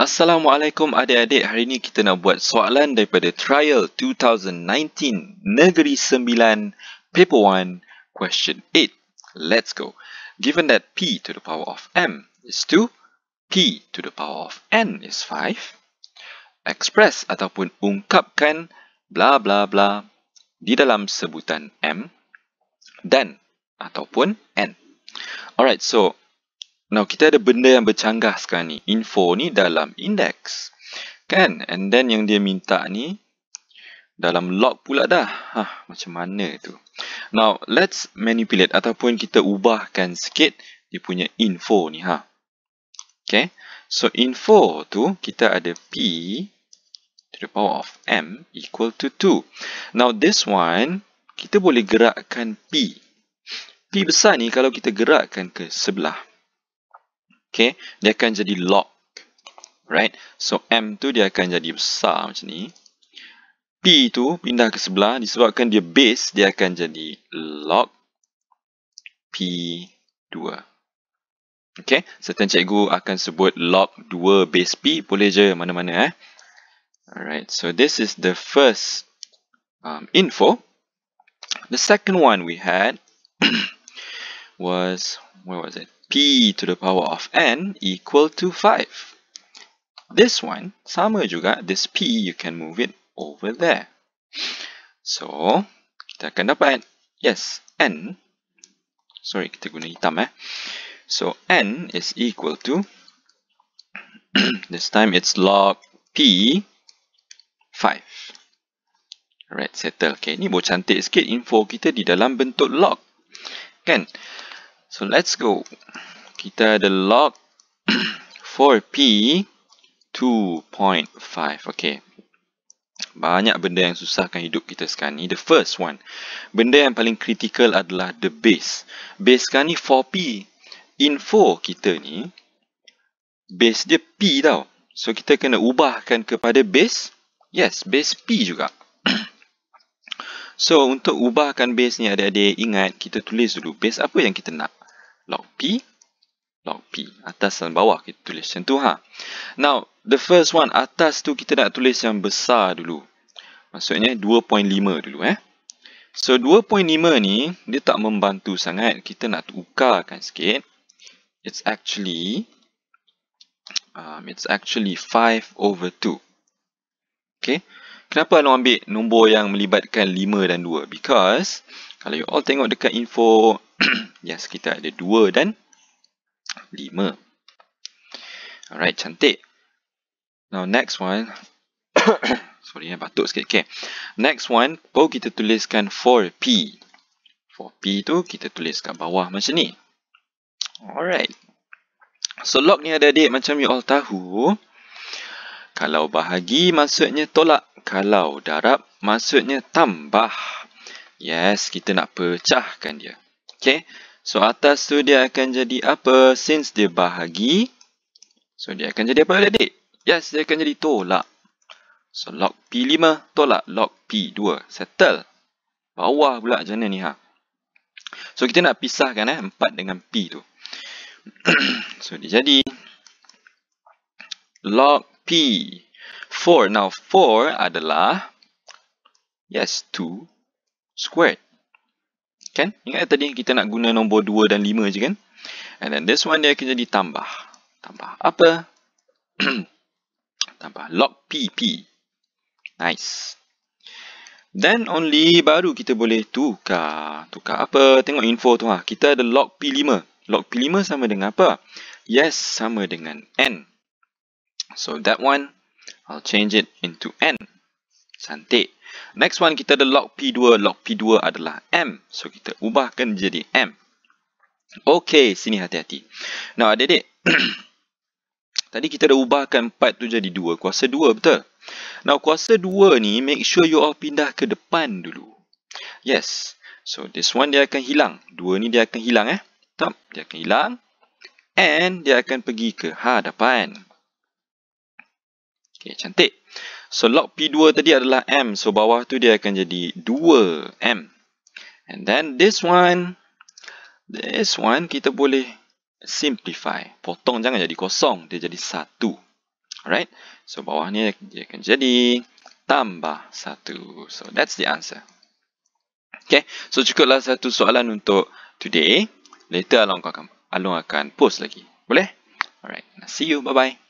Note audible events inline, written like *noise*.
Assalamualaikum adik-adik. Hari ini kita nak buat soalan daripada Trial 2019 Negeri Sembilan Paper 1 Question 8. Let's go. Given that P to the power of M is 2, P to the power of N is 5, express ataupun ungkapkan bla bla bla di dalam sebutan M dan ataupun N. Alright, so Now, kita ada benda yang bercanggah sekarang ni. Info ni dalam index. Kan? And then yang dia minta ni dalam log pula dah. Hah, macam mana tu? Now, let's manipulate ataupun kita ubahkan sikit dia punya info ni. Ha. Okay. So, info tu kita ada P to the power of M equal to 2. Now, this one, kita boleh gerakkan P. P besar ni kalau kita gerakkan ke sebelah okay, dia akan jadi log. Right? So, M tu dia akan jadi besar macam ni. P tu pindah ke sebelah. Disebabkan dia base, dia akan jadi log P2. Okay? Serta cikgu akan sebut log 2 base P. Boleh je mana-mana. Eh? Alright. So, this is the first um, info. The second one we had *coughs* was, where was it? P to the power of n equal to 5. This one, sama juga, this p, you can move it over there. So, kita akan dapat, yes, n, sorry, kita guna hitam eh. So, n is equal to, *clears throat* this time it's log p 5. Alright, settle. Okay, ni boleh cantik sikit info kita di dalam bentuk log. Kan? So let's go. Kita ada log *clears throat* 4p 2.5. Okay. Banyak benda yang susahkan hidup kita sekarang ni. The first one. Benda yang paling critical adalah the base. Base sekarang ni 4p. Info kita ni, base dia p tau. So kita kena ubahkan kepada base. Yes, base p juga. *clears throat* so untuk ubahkan base ni adik-adik ingat kita tulis dulu base apa yang kita nak log P, log P. Atas dan bawah kita tulis macam tu. Ha? Now, the first one, atas tu kita nak tulis yang besar dulu. Maksudnya 2.5 dulu. eh. So, 2.5 ni, dia tak membantu sangat. Kita nak tukarkan sikit. It's actually, um, it's actually 5 over 2. Okay. Kenapa nak ambil nombor yang melibatkan 5 dan 2? Because, kalau you all tengok dekat info *clears throat* yes, kita ada 2 dan 5. Alright, cantik. Now, next one. *coughs* Sorry, ya, batuk sikit. Okay. Next one, baru kita tuliskan 4P. 4P tu kita tulis kat bawah macam ni. Alright. So, log ni ada adik macam you all tahu. Kalau bahagi, maksudnya tolak. Kalau darab, maksudnya tambah. Yes, kita nak pecahkan dia. Okay. So, atas tu dia akan jadi apa? Since dia bahagi. So, dia akan jadi apa adik? Yes, dia akan jadi tolak. So, log P5 tolak log P2. Settle. Bawah pula macam mana ni ha? So, kita nak pisahkan eh, 4 dengan P tu. *clears throat* so, dia jadi log P. 4. Now, 4 adalah yes, 2 squared. Kan? Ingat tadi kita nak guna nombor 2 dan 5 je kan? And then this one dia akan jadi tambah. Tambah apa? *clears throat* tambah log PP. Nice. Then only baru kita boleh tukar. Tukar apa? Tengok info tu ha. Kita ada log P5. Log P5 sama dengan apa? Yes, sama dengan N. So that one, I'll change it into N. Cantik. Next one kita ada log P2. Log P2 adalah M. So kita ubahkan jadi M. Okay, sini hati-hati. Now adik-adik. *clears throat* Tadi kita dah ubahkan 4 tu jadi 2. Kuasa 2 betul? Now kuasa 2 ni make sure you all pindah ke depan dulu. Yes. So this one dia akan hilang. 2 ni dia akan hilang eh. Top. Dia akan hilang. And dia akan pergi ke hadapan. Okay, cantik. So log P2 tadi adalah M. So bawah tu dia akan jadi 2M. And then this one. This one kita boleh simplify. Potong jangan jadi kosong. Dia jadi 1. Alright. So bawah ni dia akan jadi tambah satu. So that's the answer. Okay. So cukuplah satu soalan untuk today. Later Along akan, Along akan post lagi. Boleh? Alright. See you. Bye-bye.